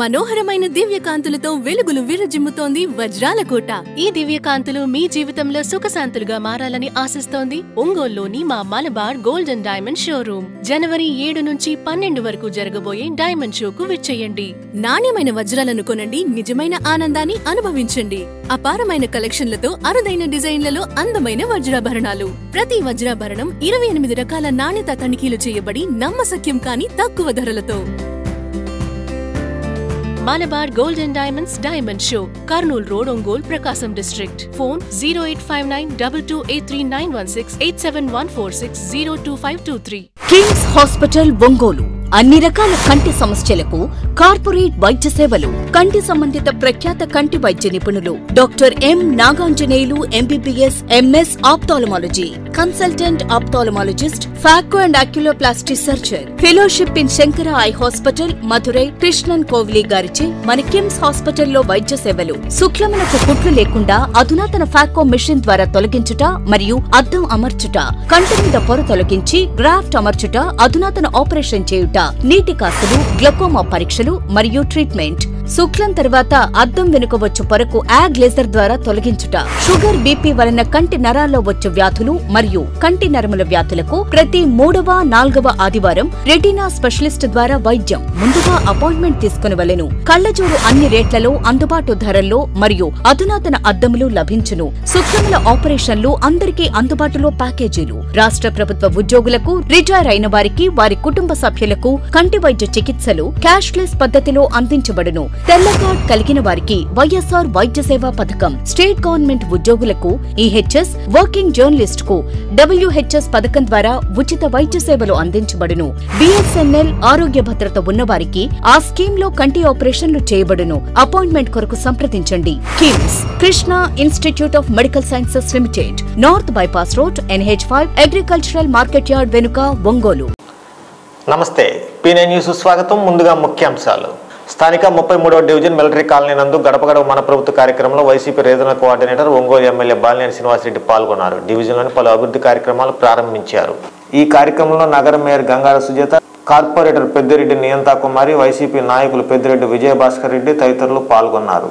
మనోహరమైన దివ్యకాంతులతో వెలుగులు విరజిమ్ముతోంది వజ్రాల కోట ఈ దివ్యకాంతులు మీ జీవితంలో సుఖశాంతులుగా మారాలని ఆశిస్తోంది ఒంగోల్లోని మా మలబార్ గోల్డెన్ డైమండ్ షోరూమ్ జనవరి ఏడు నుంచి పన్నెండు వరకు జరగబోయే డైమండ్ షోకు విచ్చేయండి నాణ్యమైన వజ్రాలను కొనండి నిజమైన ఆనందాన్ని అనుభవించండి అపారమైన కలెక్షన్లతో అరుదైన డిజైన్లలో అందమైన వజ్రాభరణాలు ప్రతి వజ్రాభరణం ఇరవై ఎనిమిది రకాల నాణ్యత తనిఖీలు చేయబడి నమ్మసక్యం కాని తక్కువ ధరలతో Malabar Gold and Diamonds Diamond Show, Kurnool Road, Ongole, Prakasam District. Phone 0859228391687146025223. King's Hospital, Bungolu. అన్ని రకాల కంటి సమస్యలకు కార్పొరేట్ వైద్య సేవలు కంటి సంబంధిత ప్రఖ్యాత కంటి వైద్య నిపుణులు doctor M Naganjaneyulu MBBS MS ophthalmology consultant ophthalmologist phaco and oculoplasty surgeon fellowship in Sankara eye hospital Madurai Krishnan కోవ్లీ గారిచే మన కిమ్స్ హాస్పిటల్లో వైద్య సేవలు శుక్లమునకు కుట్లు లేకుండా అధునాతన ఫాకో మిషన్ ద్వారా తొలగించుట మరియు అద్దం అమర్చుట కంటి మీద పొర తొలగించి గ్రాఫ్ట్ అమర్చుట అధునాతన ఆపరేషన్ చేయుట నీటి కాసులు గ్లకోమా పరీక్షలు మరియు ట్రీట్మెంట్ శుక్లం తర్వాత అద్దం వెనుక వచ్చు పొరకు యాగ్ లేజర్ ద్వారా తొలగించుట షుగర్ బీపీ వలన కంటి నరాల్లో వచ్చే వ్యాధులు మరియు కంటి నరముల వ్యాధులకు ప్రతి మూడవ నాలుగవ ఆదివారం రెటీనా స్పెషలిస్ట్ ద్వారా వైద్యం ముందుగా అపాయింట్మెంట్ తీసుకునివలెను కళ్లజోడు అన్ని రేట్లలో అందుబాటు ధరల్లో మరియు అధునాతన అద్దములు లభించును శుక్లముల ఆపరేషన్లు అందరికీ అందుబాటులో ప్యాకేజీలు రాష్ట్ర ప్రభుత్వ ఉద్యోగులకు రిటైర్ అయిన వారికి వారి కుటుంబ సభ్యులకు కంటి వైద్య చికిత్సలు క్యాష్లెస్ పద్ధతిలో అందించబడును తెల్ల కార్డ్ కలిగిన వారికి వైఎస్ఆర్ వైద్య సేవా పథకం స్టేట్ గవర్నమెంట్ ఉద్యోగులకు ఈహెచ్ఎస్ వర్కింగ్ జర్నలిస్ట్ కు డబ్ల్యూహెచ్ఎస్ పథకం ద్వారా ఉచిత వైద్య సేవలు అందించబడును బిఎస్ఎన్ఎల్ ఆరోగ్య భద్రత ఉన్నవారికి ఆ స్కీమ్ లో కంటి ఆపరేషన్లు చేయబడును అపాయింట్మెంట్ కొరకు సంప్రదించండి KIMS Krishna institute of medical sciences limited north bypass road NH five agricultural market yard వెనుక ఒంగోలు నమస్తే పీనే న్యూస్ స్వాగతం ముందుగా ముఖ్యాంశాలు స్థానిక ముప్పై మూడవ డివిజన్ మిలిటరీ కాలనీ నందు గడప గడప మన ప్రభుత్వ కార్యక్రమంలో YCP regional coordinator Ongole MLA Balineni Srinivasareddy పాల్గొన్నారు డివిజన్లోని పలు అభివృద్ధి కార్యక్రమాలు ప్రారంభించారు ఈ కార్యక్రమంలో నగర మేయర్ గంగార సుజాత కార్పొరేటర్ పెద్దిరెడ్డి నియంతా కుమారి వైసీపీ నాయకులు పెద్దిరెడ్డి విజయభాస్కర్ రెడ్డి తదితరులు పాల్గొన్నారు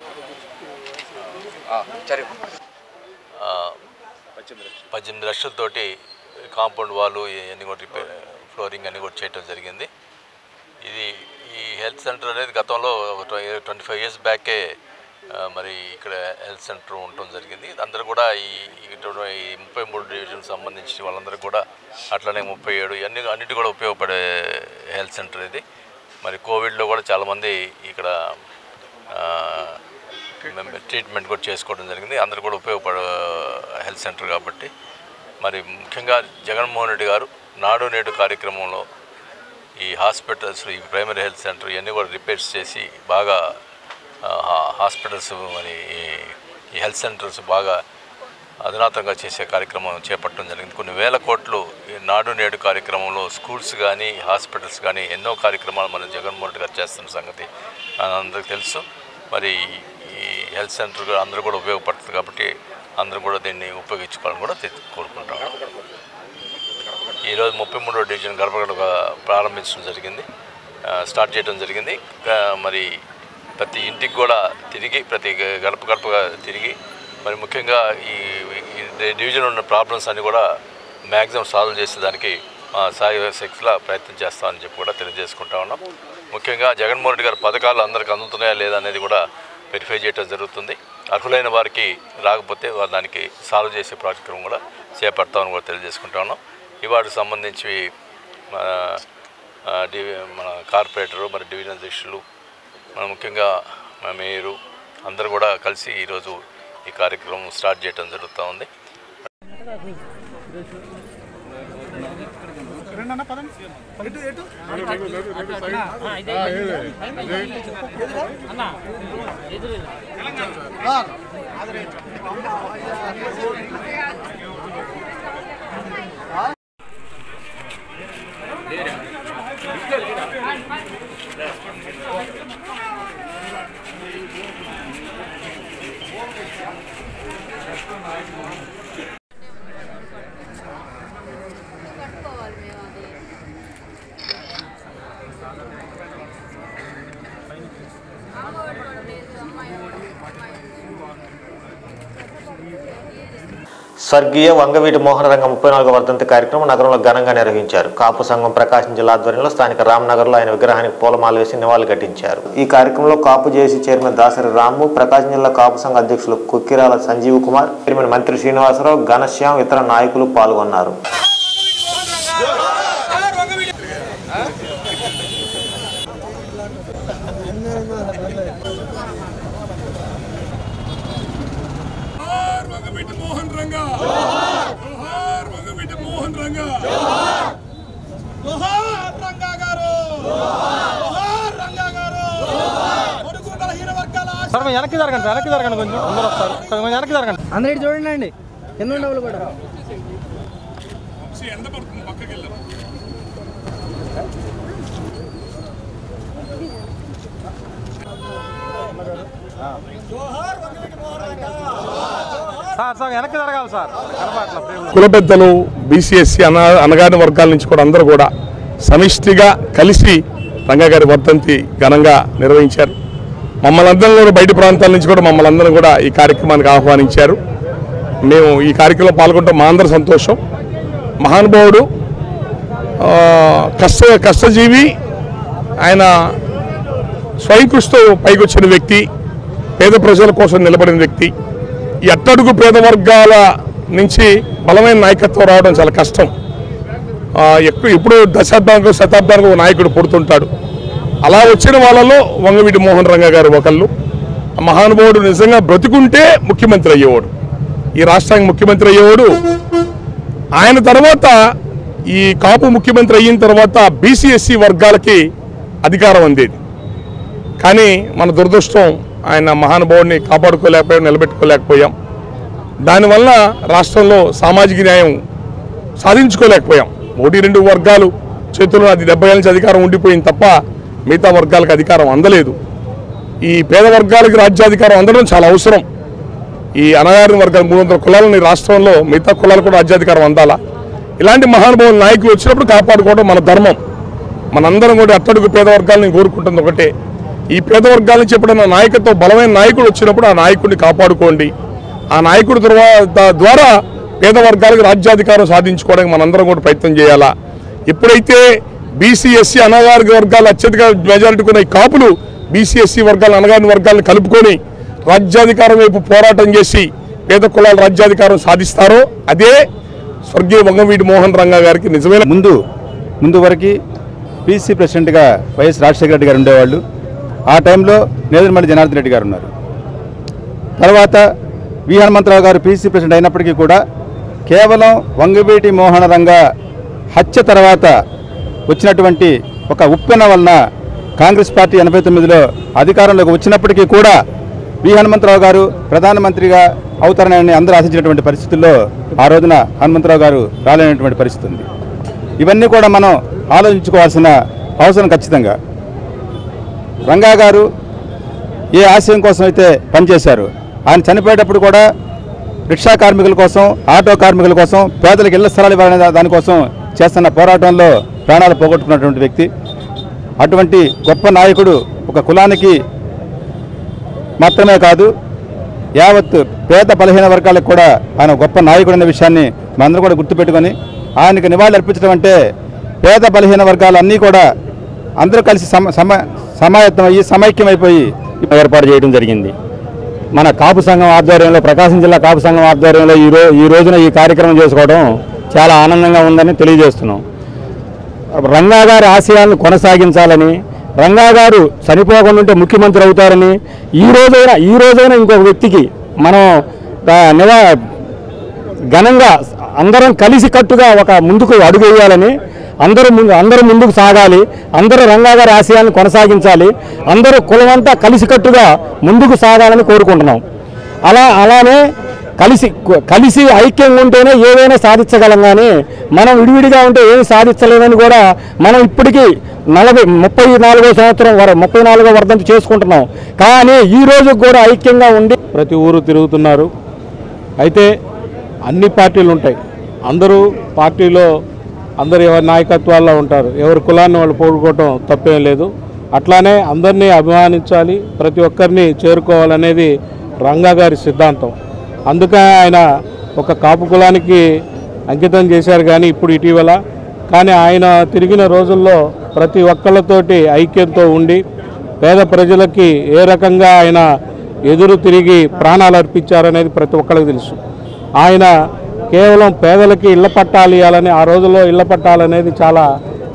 పద్దెనిమిది లక్షలతోటి కాంపౌండ్ వాళ్ళు ఇవన్నీ కూడా రిపేర్ ఫ్లోరింగ్ అన్నీ కూడా చేయటం జరిగింది ఇది ఈ హెల్త్ సెంటర్ అనేది గతంలో ట్వంటీ ఫైవ్ ఇయర్స్ బ్యాకే మరి ఇక్కడ హెల్త్ సెంటర్ ఉండటం జరిగింది అందరూ కూడా ఈ ముప్పై మూడు డివిజన్ సంబంధించిన వాళ్ళందరూ కూడా అట్లనే ముప్పై ఏడు అన్ని అన్నిటి కూడా ఉపయోగపడే హెల్త్ సెంటర్ ఇది మరి కోవిడ్లో కూడా చాలామంది ఇక్కడ ట్రీట్మెంట్ కూడా చేసుకోవడం జరిగింది అందరు కూడా ఉపయోగపడ హెల్త్ సెంటర్ కాబట్టి మరి ముఖ్యంగా జగన్మోహన్ రెడ్డి గారు నాడు నేడు కార్యక్రమంలో ఈ హాస్పిటల్స్ ఈ ప్రైమరీ హెల్త్ సెంటర్ ఇవన్నీ కూడా రిపేర్స్ చేసి బాగా హాస్పిటల్స్ మరి ఈ హెల్త్ సెంటర్స్ బాగా అధునాతంగా చేసే కార్యక్రమం చేపట్టడం జరిగింది కొన్ని వేల కోట్లు ఈ నాడు నేడు కార్యక్రమంలో స్కూల్స్ కానీ హాస్పిటల్స్ కానీ ఎన్నో కార్యక్రమాలు మనం జగన్మోహన్ రెడ్డి గారు చేస్తున్న సంగతి అందరికి తెలుసు మరి హెల్త్ సెంటర్ అందరూ కూడా ఉపయోగపడుతుంది కాబట్టి అందరూ కూడా దీన్ని ఉపయోగించుకోవాలని కూడా కోరుకుంటాం ఈరోజు ముప్పై మూడో డివిజన్ గడపగడ ప్రారంభించడం జరిగింది స్టార్ట్ చేయడం జరిగింది మరి ప్రతి ఇంటికి కూడా తిరిగి ప్రతి గడప గడపగా తిరిగి మరి ముఖ్యంగా ఈ డివిజన్ ఉన్న ప్రాబ్లమ్స్ అన్నీ కూడా మ్యాక్సిమం సాల్వ్ చేసేదానికి మా సాయి శక్తిలా ప్రయత్నం చేస్తామని చెప్పి కూడా తెలియజేసుకుంటా ఉన్నాం ముఖ్యంగా జగన్మోహన్ రెడ్డి గారి పథకాలు అందరికి అందుతున్నాయా లేదా అనేది కూడా వెరిఫై చేయడం జరుగుతుంది అర్హులైన వారికి రాకపోతే వారు దానికి సాల్వ్ చేసే ప్రాజెక్టు కూడా చేపడతామని కూడా తెలియజేసుకుంటాను ఇవాటికి సంబంధించి మన కార్పొరేటరు మరి డివిజన్ అధ్యక్షులు మన ముఖ్యంగా మేయరు అందరు కూడా కలిసి ఈరోజు ఈ కార్యక్రమం స్టార్ట్ చేయడం జరుగుతూ ఉంది రెండన్న పదం ఎటు ఎటు అన్న ఎదురు స్వర్గీయ వంగవీటి రంగ ముప్పై నాలుగో వర్ధంతి కార్యక్రమం నగరంలో ఘనంగా నిర్వహించారు కాపు సంఘం ప్రకాశం జిల్లా ఆధ్వర్యంలో స్థానిక లో ఆయన విగ్రహానికి పూలమాల వేసి నివాళులు ఘటించారు ఈ కార్యక్రమంలో కాపు జేసీ చైర్మన్ దాసరి రాము ప్రకాశం జిల్లా కాపు సంఘ అధ్యక్షులు కుక్కిరాల సంజీవ్ కుమార్ చైర్మన్ మంత్రి శ్రీనివాసరావు ఘనశ్యామ్ ఇతర నాయకులు పాల్గొన్నారు జరగండి వెనక్కి జరగండి కొంచెం అందరు వస్తారు కొంచెం వెనక్కి జరగండి అందరూ చూడండి అండి ఎన్ని ఉండవు కూడా కుల పెద్దలు బీసీఎస్సీ అన అనగాని వర్గాల నుంచి కూడా అందరూ కూడా సమిష్టిగా కలిసి రంగా గారి వర్ధంతి ఘనంగా నిర్వహించారు మమ్మల్ని అందరం కూడా బయట ప్రాంతాల నుంచి కూడా మమ్మల్ని అందరం కూడా ఈ కార్యక్రమానికి ఆహ్వానించారు మేము ఈ కార్యక్రమంలో పాల్గొంటాం మా అందరి సంతోషం మహానుభావుడు కష్ట కష్టజీవి ఆయన స్వయంకృషితో పైకొచ్చిన వ్యక్తి పేద ప్రజల కోసం నిలబడిన వ్యక్తి ఎట్టడుగు పేద వర్గాల నుంచి బలమైన నాయకత్వం రావడం చాలా కష్టం ఎక్కువ ఇప్పుడు దశాబ్దానికి శతాబ్దానికి నాయకుడు పుడుతుంటాడు అలా వచ్చిన వాళ్ళలో వంగవీటి మోహన్ రంగ గారు ఒకళ్ళు మహానుభావుడు నిజంగా బ్రతుకుంటే ముఖ్యమంత్రి అయ్యేవాడు ఈ రాష్ట్రానికి ముఖ్యమంత్రి అయ్యేవాడు ఆయన తర్వాత ఈ కాపు ముఖ్యమంత్రి అయిన తర్వాత బీసీఎస్సీ వర్గాలకి అధికారం అందేది కానీ మన దురదృష్టం ఆయన మహానుభావుడిని కాపాడుకోలేకపోయాం నిలబెట్టుకోలేకపోయాం దానివల్ల రాష్ట్రంలో సామాజిక న్యాయం సాధించుకోలేకపోయాం ఒకటి రెండు వర్గాలు చేతుల్లో అది డెబ్బై ఏళ్ళ నుంచి అధికారం ఉండిపోయింది తప్ప మిగతా వర్గాలకు అధికారం అందలేదు ఈ పేద వర్గాలకు రాజ్యాధికారం అందడం చాలా అవసరం ఈ అనగారిన వర్గాలు మూడు వందల కులాలని రాష్ట్రంలో మిగతా కులాలు కూడా రాజ్యాధికారం అందాలా ఇలాంటి మహానుభావులు నాయకులు వచ్చినప్పుడు కాపాడుకోవడం మన ధర్మం మనందరం కూడా అట్టడుగు పేద వర్గాలని కోరుకుంటుంది ఒకటే ఈ పేద వర్గాల నుంచి ఎప్పుడైనా నాయకత్వం బలమైన నాయకుడు వచ్చినప్పుడు ఆ నాయకుడిని కాపాడుకోండి ఆ నాయకుడి ద్వారా పేద వర్గాలకు రాజ్యాధికారం సాధించుకోవడానికి మనందరం కూడా ప్రయత్నం చేయాలా ఎప్పుడైతే బీసీ ఎస్సీ వర్గాలు అత్యధిక మెజారిటీ ఉన్న కాపులు బీసీ ఎస్సీ వర్గాలు అనగారిన వర్గాలను కలుపుకొని రాజ్యాధికారం వైపు పోరాటం చేసి పేద కులాల రాజ్యాధికారం సాధిస్తారో అదే స్వర్గీయ వంగవీడి మోహన్ రంగా గారికి నిజమైన ముందు ముందు వరకు బీసీ ప్రెసిడెంట్గా వైఎస్ రాజశేఖర రెడ్డి గారు ఉండేవాళ్ళు ఆ టైంలో నేదురుమల్లి జనార్దన్ రెడ్డి గారు ఉన్నారు తర్వాత వి హనుమంతరావు గారు పీసీ ప్రెసిడెంట్ అయినప్పటికీ కూడా కేవలం వంగవీటి మోహన రంగ హత్య తర్వాత వచ్చినటువంటి ఒక ఉప్పెన వలన కాంగ్రెస్ పార్టీ ఎనభై తొమ్మిదిలో అధికారంలోకి వచ్చినప్పటికీ కూడా వి హనుమంతరావు గారు ప్రధానమంత్రిగా అవుతారని అందరూ ఆశించినటువంటి పరిస్థితుల్లో ఆ రోజున హనుమంతరావు గారు రాలేనటువంటి పరిస్థితి ఉంది ఇవన్నీ కూడా మనం ఆలోచించుకోవాల్సిన అవసరం ఖచ్చితంగా రంగా గారు ఏ ఆశయం కోసం అయితే పనిచేశారు ఆయన చనిపోయేటప్పుడు కూడా రిక్షా కార్మికుల కోసం ఆటో కార్మికుల కోసం పేదలకు ఇళ్ల స్థలాలు ఇవ్వాలనే దానికోసం చేస్తున్న పోరాటంలో ప్రాణాలు పోగొట్టుకున్నటువంటి వ్యక్తి అటువంటి గొప్ప నాయకుడు ఒక కులానికి మాత్రమే కాదు యావత్ పేద బలహీన వర్గాలకు కూడా ఆయన గొప్ప నాయకుడు అనే విషయాన్ని మనందరూ కూడా గుర్తుపెట్టుకొని ఆయనకు నివాళులు అర్పించడం అంటే పేద బలహీన వర్గాలన్నీ కూడా అందరూ కలిసి సమ సమ సమాయత్తమయ్యి సమైక్యమైపోయి ఏర్పాటు చేయడం జరిగింది మన కాపు సంఘం ఆధ్వర్యంలో ప్రకాశం జిల్లా కాపు సంఘం ఆధ్వర్యంలో ఈ రోజు ఈ రోజున ఈ కార్యక్రమం చేసుకోవడం చాలా ఆనందంగా ఉందని తెలియజేస్తున్నాం రంగాగారి ఆశయాలను కొనసాగించాలని రంగా గారు చనిపోకుండా ఉంటే ముఖ్యమంత్రి అవుతారని ఈ రోజైనా ఈ రోజైనా ఇంకొక వ్యక్తికి మనం నివా ఘనంగా అందరం కలిసి కట్టుగా ఒక ముందుకు అడుగు వేయాలని అందరూ ముందు అందరూ ముందుకు సాగాలి అందరూ రంగాగారి ఆశయాన్ని ఆశయాలను కొనసాగించాలి అందరూ కులమంతా కలిసికట్టుగా ముందుకు సాగాలని కోరుకుంటున్నాం అలా అలానే కలిసి కలిసి ఐక్యంగా ఉంటేనే ఏదైనా సాధించగలం కానీ మనం విడివిడిగా ఉంటే ఏమి సాధించలేమని కూడా మనం ఇప్పటికీ నలభై ముప్పై నాలుగో సంవత్సరం వరకు ముప్పై నాలుగో వర్ధంతి చేసుకుంటున్నాం కానీ ఈ రోజు కూడా ఐక్యంగా ఉండి ప్రతి ఊరు తిరుగుతున్నారు అయితే అన్ని పార్టీలు ఉంటాయి అందరూ పార్టీలో అందరు ఎవరి నాయకత్వాల్లో ఉంటారు ఎవరి కులాన్ని వాళ్ళు పోగొట్టుకోవడం తప్పేం లేదు అట్లానే అందరినీ అభిమానించాలి ప్రతి ఒక్కరిని చేరుకోవాలనేది రంగా గారి సిద్ధాంతం అందుకే ఆయన ఒక కాపు కులానికి అంకితం చేశారు కానీ ఇప్పుడు ఇటీవల కానీ ఆయన తిరిగిన రోజుల్లో ప్రతి ఒక్కళ్ళతోటి ఐక్యంతో ఉండి పేద ప్రజలకి ఏ రకంగా ఆయన ఎదురు తిరిగి ప్రాణాలు అర్పించారనేది ప్రతి ఒక్కరికి తెలుసు ఆయన కేవలం పేదలకి ఇళ్ల పట్టాలు ఇవ్వాలని ఆ రోజుల్లో ఇళ్ల పట్టాలనేది చాలా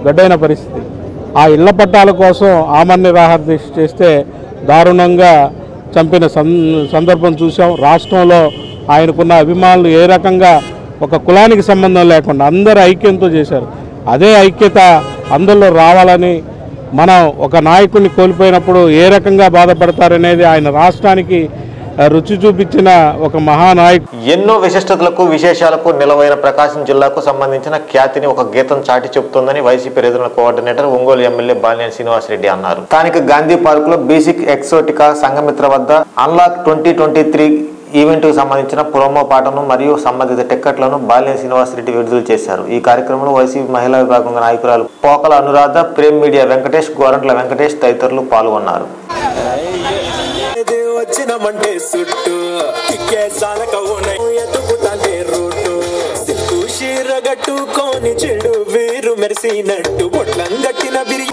గడ్డైన పరిస్థితి ఆ ఇళ్ల పట్టాల కోసం ఆమరణ రాహర్ చేస్తే దారుణంగా చంపిన సందర్భం చూసాం రాష్ట్రంలో ఆయనకున్న అభిమానులు ఏ రకంగా ఒక కులానికి సంబంధం లేకుండా అందరు ఐక్యంతో చేశారు అదే ఐక్యత అందరిలో రావాలని మనం ఒక నాయకుడిని కోల్పోయినప్పుడు ఏ రకంగా బాధపడతారనేది ఆయన రాష్ట్రానికి రుచి చూపించిన ఒక మహానాయకు ఎన్నో విశిష్టతలకు విశేషాలకు నిలవైన ప్రకాశం జిల్లాకు సంబంధించిన ఖ్యాతిని ఒక గీతం చాటి చెబుతోందని YCP regional coordinator Ongole MLA Balineni Srinivasareddy అన్నారు స్థానిక గాంధీ పార్క్ లో బేసిక్ ఎక్సోటికా సంఘమిత్ర వద్ద అన్లాక్ ట్వంటీ ట్వంటీ త్రీ ఈవెంట్కు సంబంధించిన ప్రోమో పాటను మరియు సంబంధిత టిక్కెట్లను బాలినేని శ్రీనివాసరెడ్డి విడుదల చేశారు ఈ కార్యక్రమంలో వైసీపీ మహిళా విభాగం నాయకురాలు పోకల అనురాధ ప్రేమ్ మీడియా వెంకటేష్ గోరంట్ల వెంకటేష్ తదితరులు పాల్గొన్నారు వచ్చినమంటే సుట్టు తిక్కే సాలక ఉన్నాయి ఎతుకుతాంటే రూటు సిక్కు షీరగట్టుకోని చెడు వీరు మెరిసినట్టు పొట్లం గట్టిన బిరి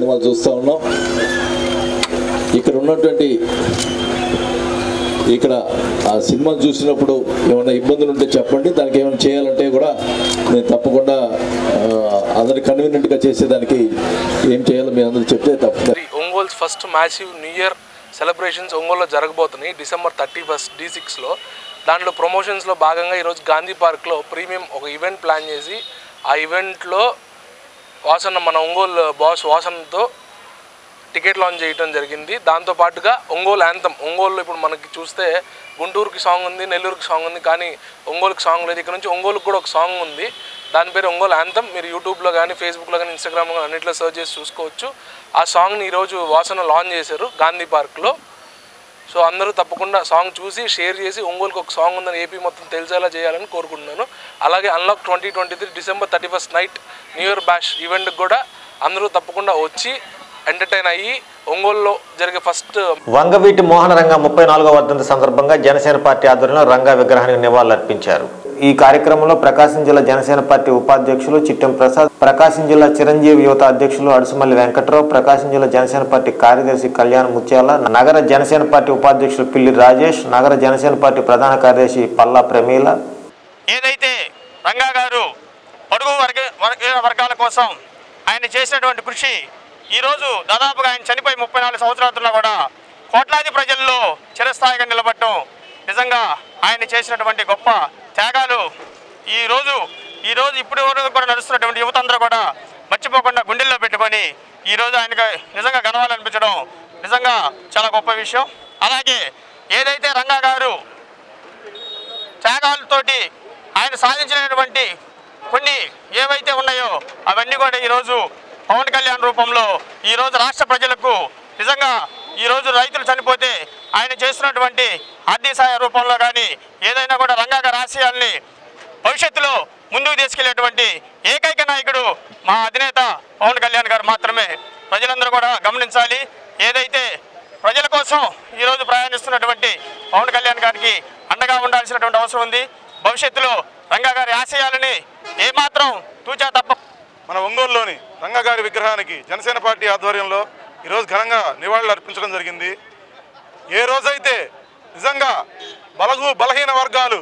సినిమాలు చూస్తూ ఉన్నాం ఇక్కడ ఉన్నటువంటి ఇక్కడ ఆ సినిమాలు చూసినప్పుడు ఏమైనా ఇబ్బందులు ఉంటే చెప్పండి దానికి ఏమైనా చేయాలంటే కూడా నేను తప్పకుండా అందరి కన్వీనియంట్గా చేసేదానికి ఏం చేయాలో మీ అందరూ చెప్తే తప్పదు Ongole's first massive new year celebrations ఒంగోల్లో జరగబోతున్నాయి డిసెంబర్ థర్టీ ఫస్ట్ డి సిక్స్లో దాంట్లో ప్రమోషన్స్లో భాగంగా ఈరోజు గాంధీ పార్క్లో ప్రీమియం ఒక ఈవెంట్ ప్లాన్ చేసి ఆ ఈవెంట్లో వాసన మన ఒంగోలు బాస్ వాసనతో టికెట్ లాంచ్ చేయడం జరిగింది దాంతోపాటుగా ఒంగోలు యాంతం ఒంగోలు ఇప్పుడు మనకి చూస్తే గుంటూరుకి సాంగ్ ఉంది నెల్లూరుకి సాంగ్ ఉంది కానీ ఒంగోలుకి సాంగ్ లేదు ఇక్కడ నుంచి ఒంగోలుకి కూడా ఒక సాంగ్ ఉంది దాని పేరు ఒంగోలు యాంతం మీరు యూట్యూబ్లో కానీ ఫేస్బుక్లో కానీ ఇన్స్టాగ్రామ్లో అన్నిట్లో సర్చ్ చేసి చూసుకోవచ్చు ఆ సాంగ్ని ఈరోజు వాసన లాంచ్ చేశారు గాంధీ పార్క్లో సో అందరూ తప్పకుండా సాంగ్ చూసి షేర్ చేసి ఒంగోలుకి ఒక సాంగ్ ఉందని ఏపీ మొత్తం తెలిసేలా చేయాలని కోరుకుంటున్నాను అలాగే unlock twenty twenty three December thirty first night new year bash ఈవెంట్కి కూడా అందరూ తప్పకుండా వచ్చి ఎంటర్టైన్ అయ్యి ఒంగోలులో జరిగే ఫస్ట్ uh, వంగవీటి మోహన రంగ ముప్పై నాలుగో వర్ధంతి సందర్భంగా జనసేన పార్టీ ఆధ్వర్యంలో రంగా విగ్రహానికి నివాళులు అర్పించారు ఈ కార్యక్రమంలో ప్రకాశం జిల్లా జనసేన పార్టీ ఉపాధ్యక్షులు చిట్టెం ప్రసాద్ ప్రకాశం జిల్లా చిరంజీవి యువత అధ్యక్షులు అడుసుమల్లి వెంకట్రావు ప్రకాశం జిల్లా జనసేన పార్టీ కార్యదర్శి కళ్యాణ్ ముత్యాల నగర జనసేన పార్టీ ఉపాధ్యక్షులు పిల్లి రాజేష్ నగర జనసేన పార్టీ ప్రధాన కార్యదర్శి పల్లా ప్రమీల ఏదైతే రంగా గారు పొడుగు వర్గ వర్గాల కోసం ఆయన చేసినటువంటి కృషి ఈరోజు దాదాపుగా ఆయన చనిపోయి ముప్పై నాలుగు సంవత్సరాలు కూడా కోట్లాది ప్రజల్లో చిరస్థాయిగా నిలబడటం నిజంగా ఆయన చేసినటువంటి గొప్ప త్యాగాలు ఈరోజు ఈరోజు ఇప్పుడు కూడా నడుస్తున్నటువంటి యువత అందరూ కూడా మర్చిపోకుండా గుండెల్లో పెట్టుకొని ఈరోజు ఆయనకు నిజంగా గనవాలనిపించడం నిజంగా చాలా గొప్ప విషయం అలాగే ఏదైతే రంగా గారు త్యాగాలతోటి ఆయన సాధించినటువంటి కొన్ని ఏవైతే ఉన్నాయో అవన్నీ కూడా ఈరోజు పవన్ కళ్యాణ్ రూపంలో ఈరోజు రాష్ట్ర ప్రజలకు నిజంగా ఈరోజు రైతులు చనిపోతే ఆయన చేస్తున్నటువంటి ఆర్థిక సహాయ రూపంలో కానీ ఏదైనా కూడా రంగాక రాశయాల్ని భవిష్యత్తులో ముందుకు తీసుకెళ్లేటువంటి ఏకైక నాయకుడు మా అధినేత పవన్ కళ్యాణ్ గారు మాత్రమే ప్రజలందరూ కూడా గమనించాలి ఏదైతే ప్రజల కోసం ఈరోజు ప్రయాణిస్తున్నటువంటి పవన్ కళ్యాణ్ గారికి అండగా ఉండాల్సినటువంటి అవసరం ఉంది భవిష్యత్తులో రంగా గారి ఆశయాలని ఏమాత్రం తూచా తప్ప మన ఒంగోలులోని రంగగారి విగ్రహానికి జనసేన పార్టీ ఆధ్వర్యంలో ఈరోజు ఘనంగా నివాళులు అర్పించడం జరిగింది ఏ రోజైతే నిజంగా బలగు బలహీన వర్గాలు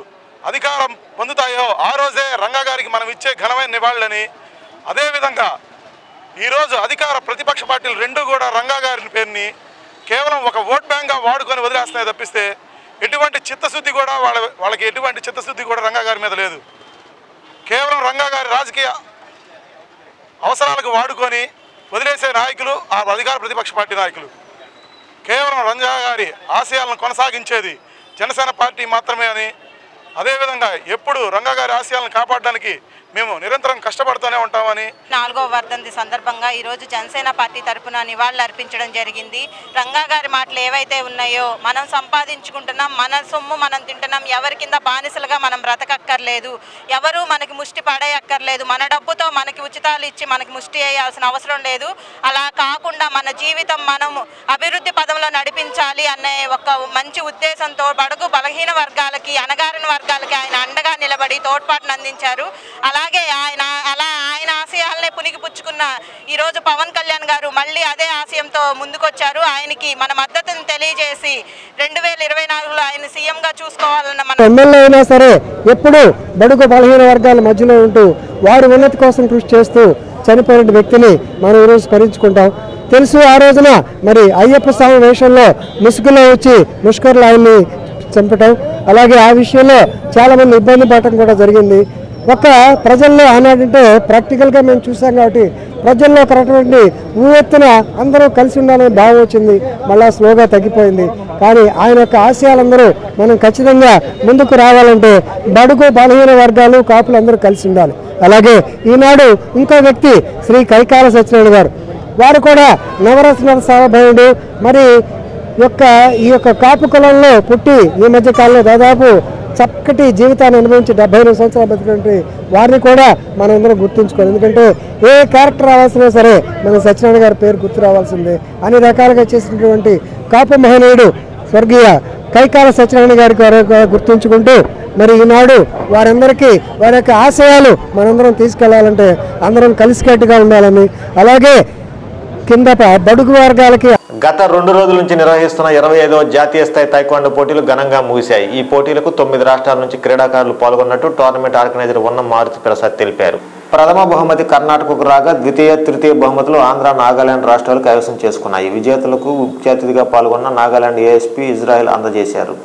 అధికారం పొందుతాయో ఆ రోజే రంగా మనం ఇచ్చే ఘనమైన నివాళులని అదేవిధంగా ఈరోజు అధికార ప్రతిపక్ష పార్టీలు రెండు కూడా రంగా గారి పేరుని కేవలం ఒక ఓట్ బ్యాంక్గా వాడుకొని వదిలేస్తున్నాయి తప్పిస్తే ఎటువంటి చిత్తశుద్ధి కూడా వాళ్ళ వాళ్ళకి ఎటువంటి చిత్తశుద్ధి కూడా రంగా గారి మీద లేదు కేవలం రంగా గారి రాజకీయ అవసరాలకు వాడుకొని వదిలేసే నాయకులు ఆ అధికార ప్రతిపక్ష పార్టీ నాయకులు కేవలం రంజా గారి ఆశయాలను కొనసాగించేది జనసేన పార్టీ మాత్రమే అని అదేవిధంగా ఎప్పుడు రంగా గారి ఆశయాలను కాపాడడానికి మేము నిరంతరం కష్టపడుతూనే ఉంటామని నాలుగో వర్ధంతి సందర్భంగా ఈరోజు జనసేన పార్టీ తరఫున నివాళులు అర్పించడం జరిగింది రంగా గారి మాటలు ఏవైతే ఉన్నాయో మనం సంపాదించుకుంటున్నాం మన సొమ్ము మనం తింటున్నాం ఎవరి కింద బానిసలుగా మనం బ్రతకక్కర్లేదు ఎవరు మనకి ముష్టి పడేయక్కర్లేదు మన డబ్బుతో మనకి ఉచితాలు ఇచ్చి మనకి ముష్టి వేయాల్సిన అవసరం లేదు అలా కాకుండా మన జీవితం మనం అభివృద్ధి పదంలో నడిపించాలి అనే ఒక మంచి ఉద్దేశంతో బడుగు బలహీన వర్గాలకి అణగారిన వర్గాలకి ఆయన అండగా నిలబడి తోడ్పాటును అందించారు అలా అలాగే ఆయన అలా ఆయన ఆశయాలనే పుణికిపుచ్చుకున్న ఈరోజు పవన్ కళ్యాణ్ గారు మళ్ళీ అదే ఆశయంతో ముందుకొచ్చారు ఆయనకి మన మద్దతును తెలియజేసి రెండు వేల ఇరవై నాలుగులో ఆయన సీఎంగా చూసుకోవాలన్న మన ఎమ్మెల్యే అయినా సరే ఎప్పుడు బడుగు బలహీన వర్గాల మధ్యలో ఉంటూ వారి ఉన్నతి కోసం కృషి చేస్తూ చనిపోయిన వ్యక్తిని మనం ఈరోజు స్మరించుకుంటాం తెలుసు ఆ రోజున మరి అయ్యప్ప స్వామి వేషంలో ముసుగులో వచ్చి ముష్కర్లు ఆయన్ని చంపటం అలాగే ఆ విషయంలో చాలామంది ఇబ్బంది పడటం కూడా జరిగింది ఒక ప్రజల్లో ఆనాడంటే ప్రాక్టికల్గా మేము చూసాం కాబట్టి ప్రజల్లో ఊ ఊవెత్తున అందరూ కలిసి ఉండాలని భావం వచ్చింది మళ్ళా స్లోగా తగ్గిపోయింది కానీ ఆయన యొక్క ఆశయాలందరూ మనం ఖచ్చితంగా ముందుకు రావాలంటే బడుగు బలహీన వర్గాలు కాపులు అందరూ కలిసి ఉండాలి అలాగే ఈనాడు ఇంకో వ్యక్తి శ్రీ కైకాల సత్యనారాయణ గారు వారు కూడా నవరత్న సహభయుడు మరి యొక్క ఈ యొక్క కాపు కులంలో పుట్టి ఈ మధ్య కాలంలో దాదాపు చక్కటి జీవితాన్ని అనుభవించి డెబ్బై ఎనిమిది సంవత్సరాలు బతికినటువంటి వారిని కూడా మనం అందరం గుర్తుంచుకోవాలి ఎందుకంటే ఏ క్యారెక్టర్ రావాల్సినా సరే మన సత్యనారాయణ గారి పేరు గుర్తు రావాల్సిందే అన్ని రకాలుగా చేసినటువంటి కాపు మహనీయుడు స్వర్గీయ కైకాల సత్యనారాయణ గారి గుర్తుంచుకుంటూ మరి ఈనాడు వారందరికీ వారి యొక్క ఆశయాలు మనందరం తీసుకెళ్లాలంటే అందరం కలిసికట్టుగా ఉండాలని అలాగే కిందట బడుగు వర్గాలకి గత రెండు రోజుల నుంచి నిర్వహిస్తున్న ఇరవై ఐదవ జాతీయ స్థాయి తైక్వాండో పోటీలు ఘనంగా ముగిశాయి ఈ పోటీలకు తొమ్మిది రాష్ట్రాల నుంచి క్రీడాకారులు పాల్గొన్నట్టు టోర్నమెంట్ ఆర్గనైజర్ ఉన్న మారుతి ప్రసాద్ తెలిపారు ప్రథమ బహుమతి కర్ణాటకకు రాగా ద్వితీయ తృతీయ బహుమతులు ఆంధ్ర నాగాలాండ్ రాష్ట్రాలు కైవసం చేసుకున్నాయి విజేతలకు ముఖ్య అతిథిగా పాల్గొన్న నాగాలాండ్ ఏఎస్పీ ఇజ్రాయెల్ అందజేశారు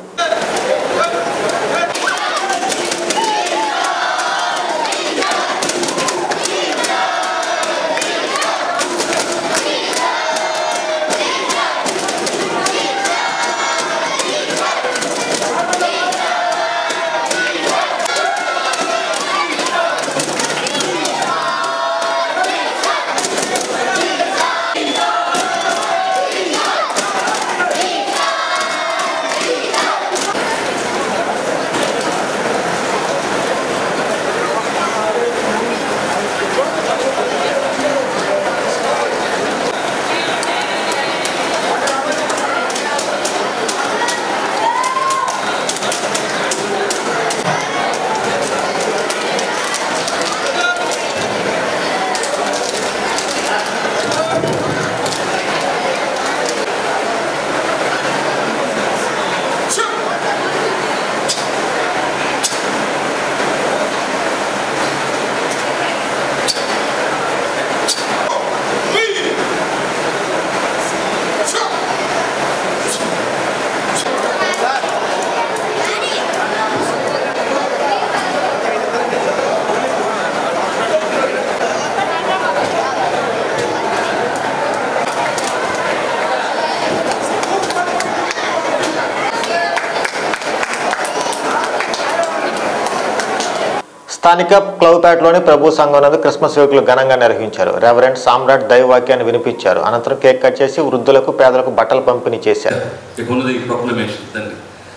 స్థానిక క్లౌపేటలోని ప్రభు సంఘం క్రిస్మస్ వేకులు ఘనంగా నిర్వహించారు రెవరెంట్ సామ్రాట్ దైవవాక్యాన్ని వినిపించారు అనంతరం కేక్ కట్ చేసి వృద్ధులకు పేదలకు బట్టలు పంపిణీ చేశారు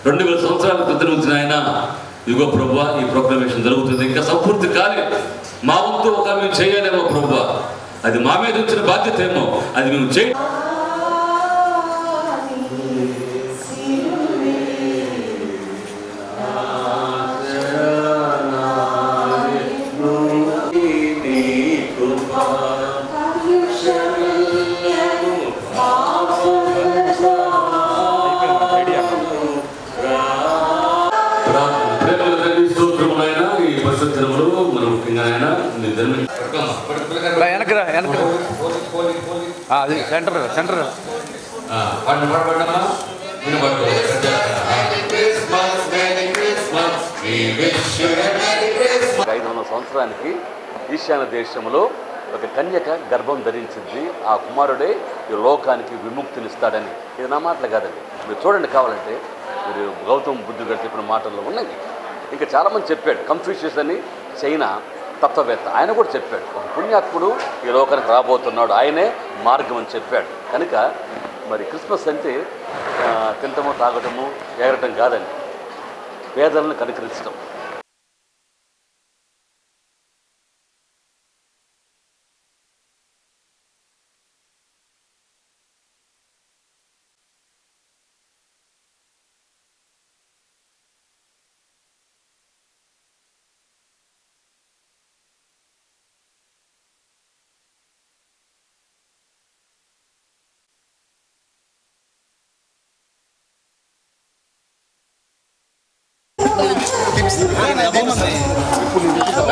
రెండు వేల సంవత్సరాల క్రితం ఆయన ప్రభు ఈ ప్రోగ్రమేషన్ జరుగుతుంది ఇంకా సంపూర్తి మా వంతు ఒక మేము చేయాలేమో ప్రభు అది మా మీద వచ్చిన బాధ్యత ఏమో అది మేము చేయ సెంటర్ సెంటర్ పండు సంవత్సరానికి ఈశాన్య దేశంలో ఒక కన్యక గర్భం ధరించింది ఆ కుమారుడే ఈ లోకానికి విముక్తినిస్తాడని ఇది నా మాటలు కాదండి మీరు చూడండి కావాలంటే మరి గౌతమ్ బుద్ధుడు గారు చెప్పిన మాటల్లో ఉన్నాయి ఇంకా చాలామంది చెప్పాడు కన్ఫ్యూషియస్ అని చైనా తత్వవేత్త ఆయన కూడా చెప్పాడు ఒక పుణ్యాత్ముడు ఈ లోకానికి రాబోతున్నాడు ఆయనే మార్గం అని చెప్పాడు కనుక మరి క్రిస్మస్ అంటే తింటము తాగటము ఏగటం కాదండి పేదలను కనుకరించడం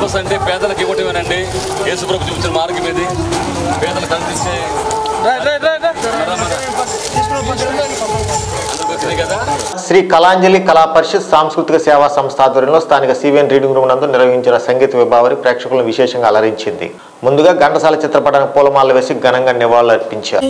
క్రిస్మస్ అంటే పేదలకు ఇవ్వటమేనండి యేసుప్రభు చూపించిన మార్గం ఇది పేదలకు కనిపిస్తే శ్రీ కళాంజలి కళా పరిషత్ సాంస్కృతిక సేవా సంస్థ ఆధ్వర్యంలో స్థానిక సివిఎన్ రీడింగ్ రూమ్ నందు నిర్వహించిన సంగీత విభావరి ప్రేక్షకులను విశేషంగా అలరించింది ముందుగా ఘంటసాల చిత్రపటానికి పూలమాల వేసి ఘనంగా నివాళులర్పించారు